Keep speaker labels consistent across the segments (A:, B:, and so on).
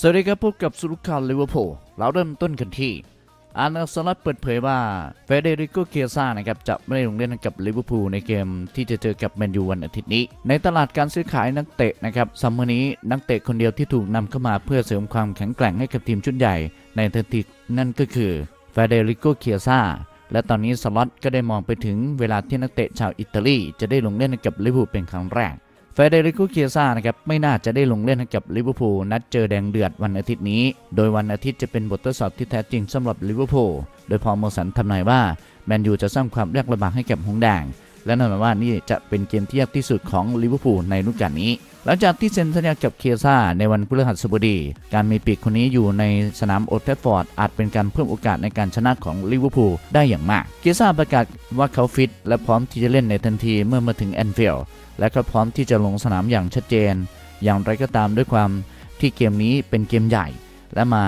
A: สวัสดีครับพบกับสรุปข่าวลิเวอร์พูลเราเริ่มต้นกันที่อาร์เน่ สล็อตเปิดเผยว่าเฟเดริโกเคียซ่านะครับจะไม่ได้ลงเล่นกับลิเวอร์พูลในเกมที่จะเจอกับแมนยูวันอาทิตย์นี้ ในตลาดการซื้อขายนักเตะนะครับ summer นี้นักเตะคนเดียวที่ถูกนำเข้ามาเพื่อเสริมความแข็งแกร่งให้กับทีมชุดใหญ่ ในทันทีนั่นก็คือเฟเดริโกเคียซ่าและตอนนี้สล็อตก็ได้มองไปถึงเวลาที่นักเตะชาวอิตาลีจะได้ลงเล่นกับลิเวอร์พูลเป็นครั้งแรก เฟเดริโกเคียซ่านะครับไม่น่าจะได้ลงเล่นให้กับลิเวอร์พูลนัดเจอแดงเดือดวันอาทิตย์นี้ โดยวันอาทิตย์จะเป็นบททดสอบที่แท้จริงสำหรับลิเวอร์พูลโดยพอลเมอร์สันทำนายว่าแมนยูจะสร้างความยากลำบากให้กับหงส์แดงและนั่นหมายว่านี่จะเป็นเกมที่ยากที่สุดของลิเวอร์พูลในฤดูกาลนี้ หลังจากที่เซ็นสัญญากับเคียซ่าในวันพฤหัสบดี การมีปีกคนนี้อยู่ในสนามโอลด์แทรฟฟอร์ดอาจเป็นการเพิ่มโอกาสในการชนะของลิเวอร์พูลได้อย่างมาก เคียซ่าประกาศว่าเขาฟิตและพร้อมที่จะเล่นในทันทีเมื่อมาถึงแอนฟิลด์ และก็พร้อมที่จะลงสนามอย่างชัดเจน อย่างไรก็ตามด้วยความที่เกมนี้เป็นเกมใหญ่ และมา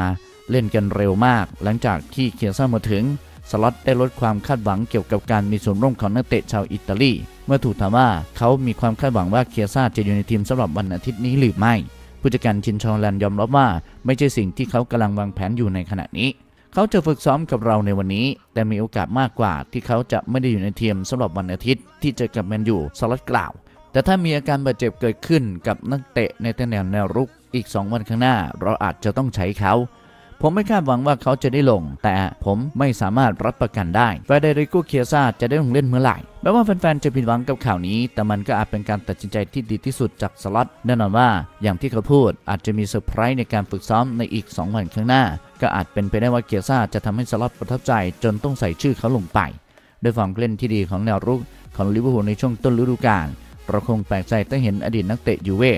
A: เล่นกันเร็วมาก หลังจากที่เคียซ่ามาถึงสล็อตได้ลดความคาดหวังเกี่ยวกับการมีส่วนร่วมของนักเตะชาวอิตาลี เมื่อถูกถามว่าเขามีความคาดหวังว่าเคียซ่าจะอยู่ในทีมสำหรับวันอาทิตย์นี้หรือไม่ ผู้จัดการทีมชาวฮอลแลนด์ยอมรับว่า ไม่ใช่สิ่งที่เขากำลังวางแผนอยู่ในขณะนี้ เขาจะฝึกซ้อมกับเราในวันนี้ แต่มีโอกาสมากกว่าที่เขาจะไม่ได้อยู่ในทีมสำหรับวันอาทิตย์ที่เจอกับแมนยูสล็อตกล่าว แต่ถ้ามีอาการบาดเจ็บเกิดขึ้นกับนักเตะในตำแหน่งแนวรุกอีก 2 วันข้างหน้า เราอาจจะต้องใช้เขา ผมไม่คาดหวังว่าเขาจะได้ลง แต่ผมไม่สามารถรับประกันได้เฟเดริโกเคียซาจะได้ลงเล่นเมื่อไหร่แม้ว่าแฟนๆจะผิดหวังกับข่าวนี้ แต่มันก็อาจเป็นการตัดสินใจที่ดีที่สุดจากสล็อตแน่นอนว่าอย่างที่เขาพูดอาจจะมีเซอร์ไพรส์ในการฝึกซ้อมในอีก 2 วันข้างหน้า ก็อาจเป็นไปได้ว่าเคียซาจะทำให้สล็อตประทับใจจนต้องใส่ชื่อเขาลงไปด้วยความเล่นที่ดีของแนวรุกของลิเวอร์พูลในช่วงต้นฤดูกาล เราคงแปลกใจถ้าเห็นอดีตนักเตะยูเว่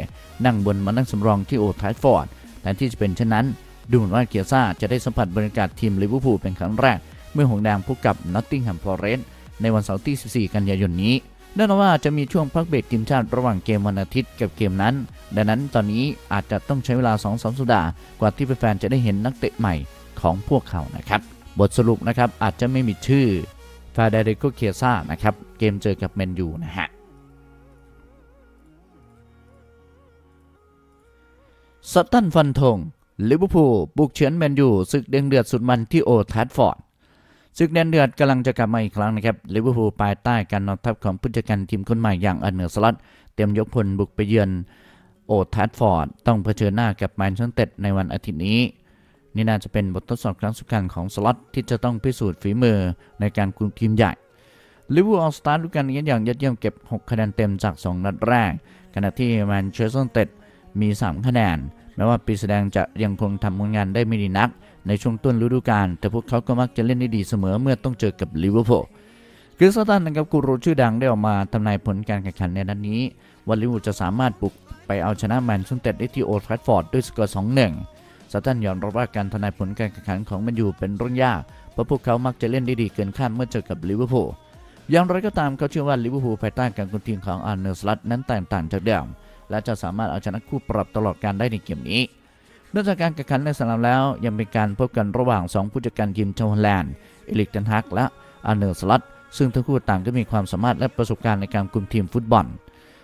A: นั่งบนม้านั่งสำรองที่โอลด์แทรฟฟอร์ดแทนที่จะเป็นเช่นนั้น ดูเหมือนว่าเกียร์ซ่าจะได้สัมผัสบรรยากาศทีมลิเวอร์พูลเป็นครั้งแรก เมื่อหงส์แดงพบกับนอตติงแฮมฟอร์เรสต์ในวันเสาร์ที่ 14 กันยายนนี้แน่นอนว่าจะมีช่วงพักเบรกทีมชาติระหว่างเกมวันอาทิตย์กับเกมนั้น ดังนั้นตอนนี้อาจจะต้องใช้เวลา 2-3 สัปดาห์กว่าที่แฟนๆจะได้เห็นนักเตะใหม่ของพวกเขานะครับ บทสรุปนะครับอาจจะไม่มีชื่อเฟเดริโกเคียซ่านะครับ เกมเจอกับแมนยูนะฮะ ซัตตันฟันธงลิเวอร์พูลบุกเฉือนแมนยูศึกเดือดเดือดสุดมันที่โอลด์แทรฟฟอร์ดศึกแดงเดือดกำลังจะกลับมาอีกครั้งนะครับลิเวอร์พูลภายใต้การนำทัพของผู้จัดการทีมคนใหม่อย่างอาร์เนอร์สล็อตเตรียมยกพลบุกไปเยือนโอลด์แทรฟฟอร์ดต้องเผชิญหน้ากับแมนเชสเตอร์ในวันอาทิตย์นี้ นี่น่าจะเป็นบททดสอบครั้งสำคัญของสล็อตที่จะต้องพิสูจน์ฝีมือในการคุมทีมใหญ่ลิเวอร์พูลออกสตาร์ทฤดูกาลนี้อย่างยอดเยี่ยมเก็บ 6 คะแนนเต็มจาก 2 นัดแรก ขณะที่แมนเชสเตอร์มี 3 คะแนน แม้ว่าปีศาจแดงจะยังคงทำผลงานได้ไม่ดีนัก ในช่วงต้นฤดูกาลแต่พวกเขาก็มักจะเล่นได้ดีเสมอเมื่อต้องเจอกับลิเวอร์พูลคริสซัตตันนะครับกูรูชื่อดังได้ออกมาทำนายผลการแข่งขันในนัดนี้ว่าลิเวอร์พูลจะสามารถบุกไปเอาชนะแมนเชสเตอร์ได้ที่โอลด์แทรฟฟอร์ดด้วยสกอร์ 2-1ซัตตันยอมรับว่าการทำนายผลการแข่งขันของแมนยูเป็นเรื่องยากเพราะพวกเขามักจะเล่นได้ดีเกินคาดเมื่อเจอกับลิเวอร์พูลอย่างไรก็ตามเขาเชื่อว่าลิเวอร์พูลภายใต้การคุมทีมของอาร์เนอร์สล็อตนั้นแตกต่างจากเดิม และจะสามารถเอาชนะคู่ปรับตลอดกาลได้ในเกมนี้นอกจากการแข่งขันในสนามแล้วยังเป็นการพบกันระหว่าง 2 ผู้จัดการทีมชาวฮอลแลนด์เอริกเทนฮากและอาร์เนอร์สล็อตซึ่งทั้งคู่ต่างก็มีความสามารถและประสบการณ์ในการคุมทีมฟุตบอล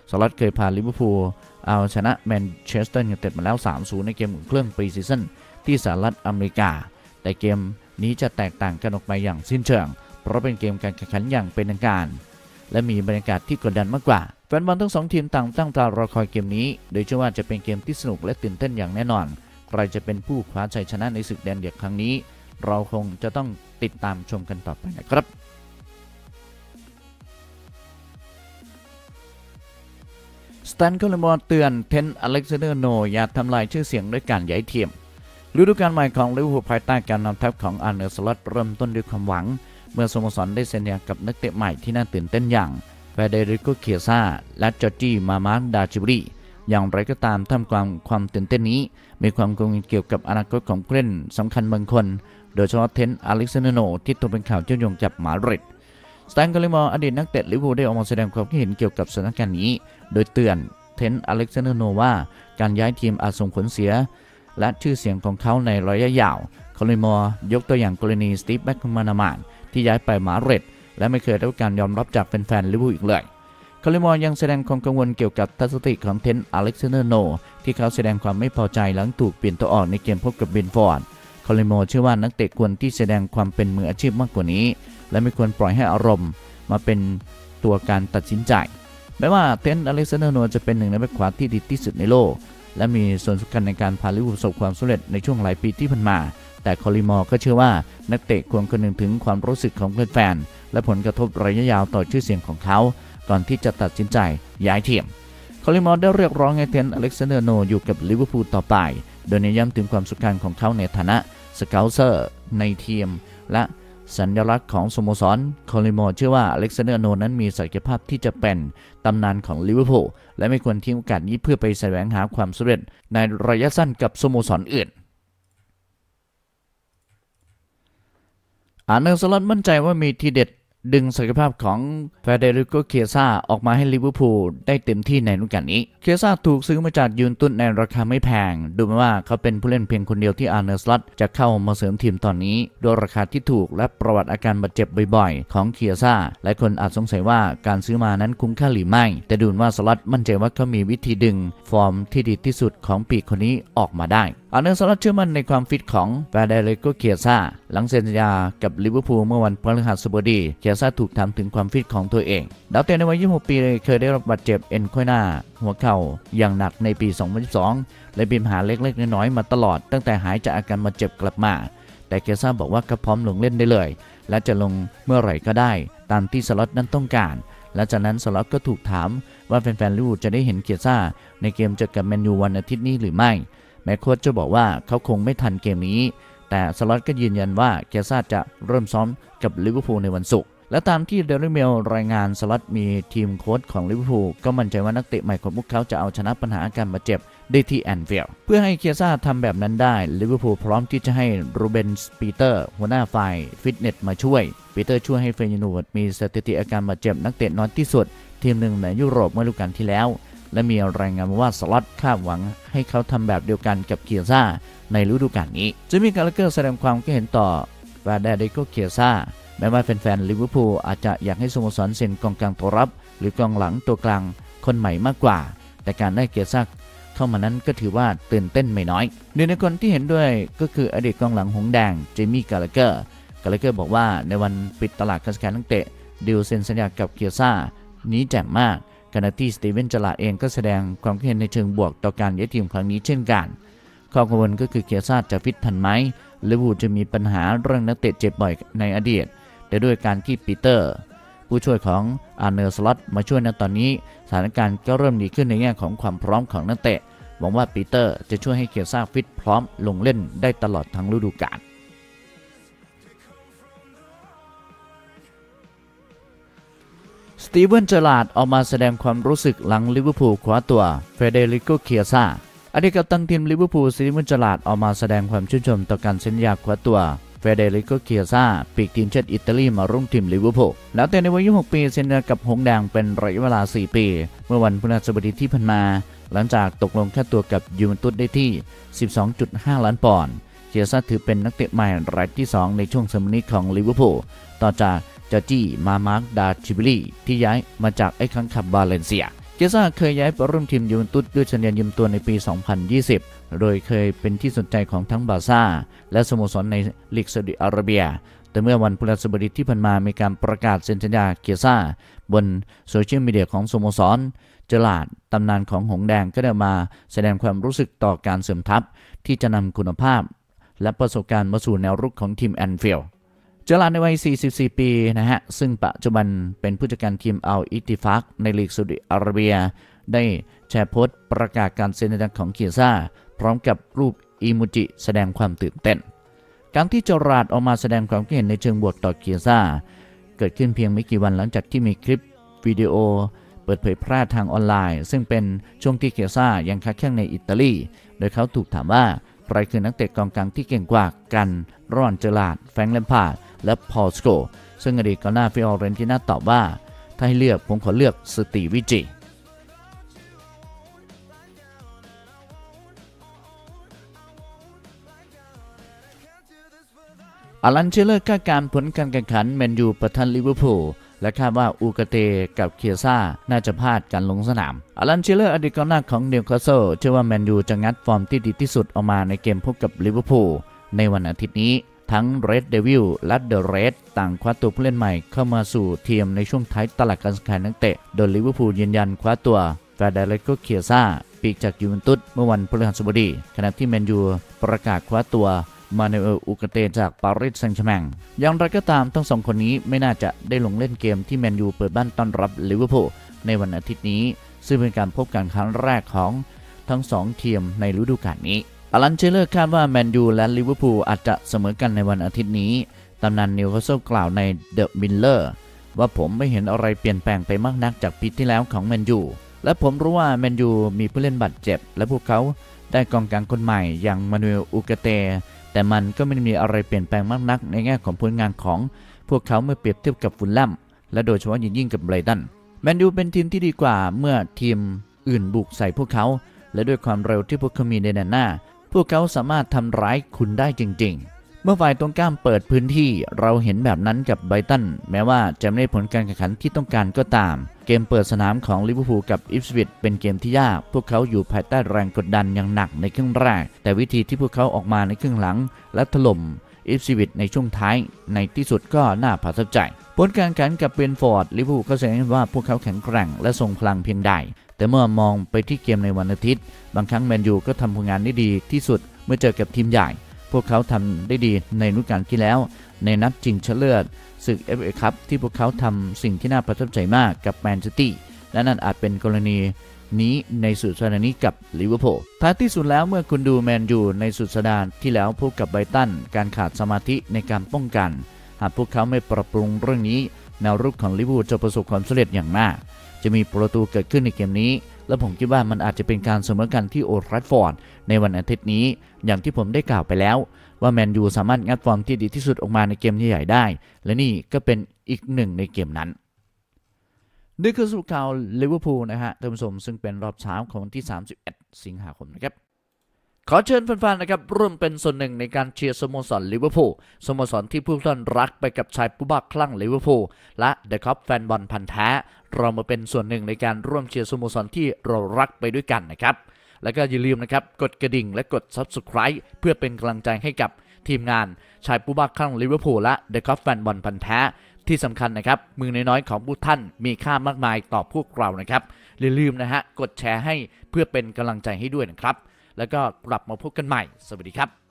A: สล็อตเคยพาลิเวอร์พูลเอาชนะแมนเชสเตอร์ยูไนเต็ดมาแล้ว 3-0 ในเกมอุ่นเครื่อง pre-season ที่สหรัฐอเมริกา แต่เกมนี้จะแตกต่างกันออกไปอย่างสิ้นเชิง เพราะเป็นเกมการแข่งขันอย่างเป็นทางการ และมีบรรยากาศที่กดดันมากกว่า แฟนบอลทั้งสองทีมต่างตั้งตารอคอยเกมนี้ โดยเชื่อว่าจะเป็นเกมที่สนุกและตื่นเต้นอย่างแน่นอน ใครจะเป็นผู้คว้าชัยชนะในศึกแดงเดือดครั้งนี้ เราคงจะต้องติดตามชมกันต่อไปนะครับสแตนคอลลีมอร์เตือนเทรนต์อเล็กซานเดอร์อาร์โนลด์อย่าทำลายชื่อเสียงด้วยการย้ายทีมฤดูกาลใหม่ของลิเวอร์พูลภายใต้การนำทัพของอาร์เนอร์สล็อตเริ่มต้นด้วยความหวัง เมื่อสโมสรได้เซ็นสัญญากับนักเตะใหม่ที่น่าตื่นเต้นอย่าง เฟเดริโกเคียซาและจอร์จีมามาร์ดาชวิลีอย่างไรก็ตามท่ามกลางความตื่นเต้นนี้ มีความกังวลเกี่ยวกับอนาคตของผู้เล่นสำคัญบางคน โดยเฉพาะเทรนต์อเล็กซานเดอร์อาร์โนลด์ที่ตกเป็นข่าวเชื่อมโยงกับมาดริดสแตนคอลลีมอร์อดีตนักเตะลิเวอร์พูลได้ออกมาแสดงความคิดเห็นเกี่ยวกับสถานการณ์นี้ โดยเตือนเทรนต์อเล็กซานเดอร์อาร์โนลด์ว่า การย้ายทีมอาจส่งผลเสีย และชื่อเสียงของเขาในระยะยาว คอลลีมอร์ยกตัวอย่างกรณีสตีฟแม็คมานามานที่ย้ายไปมาดริด และไม่เคยได้รับการยอมรับจากแฟนๆลิเวอร์พูลอีกเลยคอลลีมอร์ยังแสดงความกังวลเกี่ยวกับทัศนคติของเทรนต์อเล็กซานเดอร์อาร์โนลด์ ที่เขาแสดงความไม่พอใจหลังถูกเปลี่ยนตัวออกในเกมพบกับเบรนท์ฟอร์ดคอลลีมอร์เชื่อว่านักเตะควรที่แสดงความเป็นมืออาชีพมากกว่านี้ และไม่ควรปล่อยให้อารมณ์ มาเป็นตัวการตัดสินใจแม้ว่าเทรนต์อเล็กซานเดอร์อาร์โนลด์จะเป็นหนึ่งในแบ็คขวาที่ดีที่สุดในโลก และมีส่วนสำคัญในการพาลิเวอร์พูลประสบความสำเร็จในช่วงหลายปีที่ผ่านมา แต่คอลลีมอร์ก็เชื่อว่านักเตะควรคำนึงถึงความรู้สึกของแฟนๆและผลกระทบระยะยาวต่อชื่อเสียงของเขา ก่อนที่จะตัดสินใจย้ายทีมคอลลีมอร์ได้เรียกร้องให้เทรนต์อเล็กซานเดอร์อาร์โนลด์อยู่กับลิเวอร์พูลต่อไป โดยเน้นย้ำถึงความสำคัญของเขาในฐานะ Scouser ในทีม และสัญลักษณ์ของสโมสรคอลลีมอร์เชื่อว่าอเล็กซานเดอร์อาร์โนลด์นั้นมีศักยภาพที่จะเป็นตำนานของลิเวอร์พูลและไม่ควรทิ้งโอกาสนี้เพื่อไปแสวงหาความสำเร็จในระยะสั้นกับสโมสรอื่น อาร์เนอร์สล็อตมั่นใจว่ามีทีเด็ดดึงศักยภาพของเฟเดริโกเคียซาออกมาให้ลิเวอร์พูลได้เต็มที่ในฤดูกาลนี้ เคียซาถูกซื้อมาจากยูเวนตุสในราคาไม่แพง ดูเหมือนว่าเขาเป็นผู้เล่นเพียงคนเดียวที่อาร์เนอสล็อตจะเข้ามาเสริมทีมตอนนี้โดยราคาที่ถูกและประวัติอาการบาดเจ็บบ่อยๆ ของเคียซาหลายคนอาจสงสัยว่าการซื้อมานั้นคุ้มค่าหรือไม่ แต่ดูว่าสล็อตมั่นใจว่าเขามีวิธีดึง ฟอร์มที่ดีที่สุดของปีกคนนี้ออกมาได้อาร์เนอร์สล็อตเชื่อมั่นในความฟิตของเฟเดริโกเคียซาหลังเซ็นสัญญากับลิเวอร์พูลเมื่อวันพฤหัสบดีเคียซาถูกถามถึงความฟิตของตัวเอง ดาวเตะในวัย 26 ปีเคยได้รับบาดเจ็บเอ็นไขว้หน้า หัวเข่าอย่างหนักในปี 2012 และมีปัญหาเล็กๆ น้อยๆ มาตลอดตั้งแต่หายจากอาการบาดเจ็บกลับมา แต่เคียซ่าบอกว่าเขาพร้อมลงเล่นได้เลย และจะลงเมื่อไหร่ก็ได้ ตามที่สล็อตนั้นต้องการและจากนั้นสล็อตก็ถูกถามว่าแฟนๆลิเวอร์พูลจะได้เห็นเคียซ่าในเกมเจอกับแมนยูวันอาทิตย์นี้หรือไม่ แม้โค้ชจะบอกว่าเขาคงไม่ทันเกมนี้ แต่สล็อตก็ยืนยันว่าเคียซ่าจะเริ่มซ้อมกับลิเวอร์พูลในวันศุกร์และตามที่เดลิเมลรายงานสล็อตและทีมโค้ชของลิเวอร์พูลก็มั่นใจว่านักเตะใหม่ของพวกเขาจะเอาชนะปัญหาอาการบาดเจ็บได้ที่แอนฟิลด์เพื่อให้เคียซ่าทำแบบนั้นได้ลิเวอร์พูลพร้อมที่จะให้รูเบนส์ปีเตอร์หัวหน้าฝ่ายฟิตเนสมาช่วยปีเตอร์ช่วยให้เฟเยนูร์ดมีสถิติอาการบาดเจ็บนักเตะน้อยที่สุด ทีมหนึ่งในยุโรปเมื่อฤดูกาลที่แล้ว และมีรายงานว่าสล็อตคาดหวังให้เขาทำแบบเดียวกันกับเคียซ่าในฤดูกาลนี้เจมี่คาร์ราเกอร์แสดงความคิดเห็นต่อเฟเดริโกเคียซ่าแม้ว่าแฟนๆลิเวอร์พูลอาจจะอยากให้สโมสรเซ็นกองกลางตัวรับ หรือกองหลังตัวกลางคนใหม่มากกว่า แต่การได้เกียรติศักดิ์เข้ามานั้นก็ถือว่าตื่นเต้นไม่น้อยหนึ่งในคนที่เห็นด้วยก็คืออดีตกองหลังหงส์แดงเจมี่คาร์ราเกอร์คาร์ราเกอร์บอกว่าในวันปิดตลาดการซื้อขายนักเตะดีลเซ็นสัญญากับเคียซ่านี้แจ่มมาก ขณะที่สตีเวนเจอราดเองก็แสดงความคิดเห็นในเชิงบวกต่อการย้ายทีมครั้งนี้เช่นกัน ข้อกังวลก็คือเคียซ่าจะฟิตทันไหมลิเวอร์พูลจะมีปัญหาเรื่องนักเตะเจ็บบ่อยในอดีต แต่ด้วยการที่ปีเตอร์ ผู้ช่วยของอาร์เนอร์สล็อตมาช่วยในตอนนี้ สถานการณ์ก็เริ่มดีขึ้นในแง่ของความพร้อมของนักเตะหวังว่าปีเตอร์จะช่วยให้เคียซ่าฟิตพร้อมลงเล่นได้ตลอดทั้งฤดูกาล สตีเวนเจอราดออกมาแสดงความรู้สึกหลังลิเวอร์พูลคว้าตัวเฟเดริโกเคียซ่าอดีตกัปตันทีมลิเวอร์พูลสตีเวนเจอราดออกมาแสดงความชื่นชมต่อการเซ็นสัญญาคว้าตัวเฟเดริโกเคียซาปีกทีมชาติอิตาลีมาร่วมทีมลิเวอร์พูลแล้วดาวเตะในวัย26 ปีเซ็นกับหงส์แดงเป็นระยะเวลา 4 ปี เมื่อวันพฤหัสบดีที่ผ่านมา หลังจากตกลงค่าตัวกับยูเวนตุสได้ที่ 12.5 ล้านปอนด์เคียซาถือเป็นนักเตะใหม่รายที่ 2 ในช่วงซัมเมอร์นี้ของลิเวอร์พูลต่อจาก จอร์จี้มามาร์กดาชิบิลีที่ย้ายมาจากไอ้ค้างคาวบาเลนเซียเคียซ่าเคยย้ายไปร่วมทีมยูเวนตุสด้วยสัญญายืมตัวในปี 2020 โดยเคยเป็นที่สนใจของทั้งบาร์ซ่า และสโมสรในลีกซาอุดิอาระเบีย แต่เมื่อวันพฤหัสบดีที่ผ่านมามีการประกาศเซ็นสัญญาเคียซ่า บนโซเชียลมีเดียของสโมสรเจอราดตำนานของหงส์แดงก็ได้มาแสดงความรู้สึกต่อการเสริมทัพที่จะนำคุณภาพ และประสบการณ์มาสู่แนวรุกของทีมแอนฟิลด์ เจอราดในวัย 44 ปีนะฮะ ซึ่งปัจจุบันเป็นผู้จัดการทีมอัลอิตติฟากในลีกซาอุดิอาระเบีย ได้แชร์โพสต์ประกาศการเซ็นสัญญาของเคียซ่า พร้อมกับรูปอีโมจิแสดงความตื่นเต้น การที่เจอราดออกมาแสดงความคิดเห็นในเชิงบวกต่อเคียซ่า เกิดขึ้นเพียงไม่กี่วันหลังจากที่มีคลิปวิดีโอ เปิดเผยแพร่ทางออนไลน์ ซึ่งเป็นช่วงที่เคียซ่ายังค้าแข่งในอิตาลี โดยเขาถูกถามว่าใครคือนักเตะกองกลางที่เก่งกว่ากันระหว่างเจอราดแฟรงค์แลมพาร์ด และพอลสโคลส์ซึ่งอดีตกองหน้าฟิออเรนติน่าตอบว่า ถ้าให้เลือกผมขอเลือกสตีวี่จีอลันเชียเรอร์คาดการณ์ผลการแข่งขันแมนยูประทันลิเวอร์พูลและคาดว่าอูกาเตกับเคียซ่าน่าจะพลาดการลงสนามอลันเชียเรอร์อดีตกองหน้าของนิวคาสเซิลเชื่อว่าแมนยูจะงัดฟอร์มที่ดีที่สุดออกมาในเกมพบกับลิเวอร์พูลในวันอาทิตย์นี้ ทั้ง Red Devil และ The Red ต่างคว้าตัวผู้เล่นใหม่เข้ามาสู่ทีมในช่วงท้ายตลาดการซื้อขายนักเตะ โดยลิเวอร์พูลยืนยันคว้าตัวเฟเดริโกเคียซ่าปีกจากยูเวนตุสเมื่อวันพฤหัสบดี ขณะที่แมนยูประกาศคว้าตัวมานูเอลอูการ์เตจากปารีสแซงต์แชร์กแมงอย่างไรก็ตามทั้งสองคนนี้ไม่น่าจะได้ลงเล่นเกมที่แมนยูเปิดบ้านต้อนรับลิเวอร์พูลในวันอาทิตย์นี้ ซึ่งเป็นการพบกันครั้งแรกของทั้งสองทีมในฤดูกาลนี้ อลันเชียเรอร์คาดว่าแมนยูและลิเวอร์พูลอาจจะเสมอกันในวันอาทิตย์นี้ ตำนานนิวคาสเซิลกล่าวในเดอะมิเรอร์ว่าผมไม่เห็นอะไรเปลี่ยนแปลงไปมากนักจากปีที่แล้วของแมนยู และผมรู้ว่าแมนยูมีผู้เล่นบาดเจ็บ และพวกเขาได้กองกลางคนใหม่อย่างมานูเอลอูกาเต แต่มันก็ไม่มีอะไรเปลี่ยนแปลงมากนัก ในแง่ของผลงานของ พวกเขาเมื่อเปรียบเทียบกับฟุลแลมและโดยเฉพาะยิ่งยิ่งกับไบรตัน แมนยูเป็นทีมที่ดีกว่าเมื่อทีมอื่นบุกใส่พวกเขา และด้วยความเร็วที่พวกเขามีในแดนหน้า พวกเขาสามารถทำร้ายคุณได้จริง ๆ เมื่อฝ่ายตรงข้ามเปิดพื้นที่เราเห็นแบบนั้นกับไบรตันแม้ว่าจะไม่ได้ผลการแข่งขันที่ต้องการก็ตาม เกมเปิดสนามของลิเวอร์พูลกับอิปสวิชเป็นเกมที่ยาก พวกเขาอยู่ภายใต้แรงกดดันอย่างหนักในครึ่งแรก แต่วิธีที่พวกเขาออกมาในครึ่งหลัง และถล่มอิปสวิชในช่วงท้ายในที่สุดก็น่าประทับใจผลการแข่งขันกับเบรนท์ฟอร์ดลิเวอร์พูลก็แสดงให้เห็นว่าพวกเขาแข็งแกร่งและทรงพลังเพียงใด แต่เมื่อมองไปที่เกมในวันอาทิตย์ บางครั้งแมนยูก็ทำผลงานได้ดีที่สุดเมื่อเจอกับทีมใหญ่ พวกเขาทำได้ดีในฤดูกาลที่แล้ว ในนัดชิงชนะเลิศศึกเอฟเอคัพที่พวกเขาทำสิ่งที่น่าประทับใจมากกับแมนซิตี้และนั่นอาจเป็นกรณีนี้ในสุดสัปดาห์นี้กับลิเวอร์พูลท้ายที่สุดแล้วเมื่อคุณดูแมนยูในสุดสัปดาห์ที่แล้วพบกับไบรท์ตันการขาดสมาธิในการป้องกัน หากพวกเขาไม่ปรับปรุงเรื่องนี้แนวรุกของลิเวอร์พูลจะประสบความสำเร็จอย่างมาก จะมีประตูเกิดขึ้นในเกมนี้ และผมคิดว่ามันอาจจะเป็นการเสมอกันที่โอลด์แทรฟฟอร์ดในวันอาทิตย์นี้ อย่างที่ผมได้กล่าวไปแล้ว ว่าแมนยูสามารถงัดฟอร์มที่ดีที่สุดออกมาในเกมใหญ่ๆได้ และนี่ก็เป็นอีกหนึ่งในเกมนั้นนี่คือสรุปข่าวลิเวอร์พูลนะฮะท่านผู้ชมซึ่งเป็นรอบเช้าของวันที่ 31 สิงหาคมนะครับ ขอเชิญแฟนๆนะครับร่วมเป็นส่วนหนึ่งในการเชียร์สโมสรลิเวอร์พูลสโมสรที่ผู้ท่านรักไปกับชายผู้บ้าคลั่งลิเวอร์พูลและเดอะค็อปแฟนบอลพันธุ์แท้เรามาเป็นส่วนหนึ่งในการร่วมเชียร์สโมสรที่เรารักไปด้วยกันนะครับ แล้วก็อย่าลืมนะครับกดกระดิ่งและกด Subscribe เพื่อเป็นกำลังใจให้กับทีมงานชายผู้บ้าคลั่งลิเวอร์พูลและเดอะคัพแฟนบอลพันธ์แท้ที่สำคัญนะครับ มือน้อยๆของผู้ท่านมีค่ามากมายต่อพวกเรานะครับอย่าลืมนะฮะกดแชร์ให้เพื่อเป็นกำลังใจให้ด้วยนะครับ แล้วก็กลับมาพบกันใหม่ สวัสดีครับ